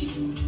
Ano?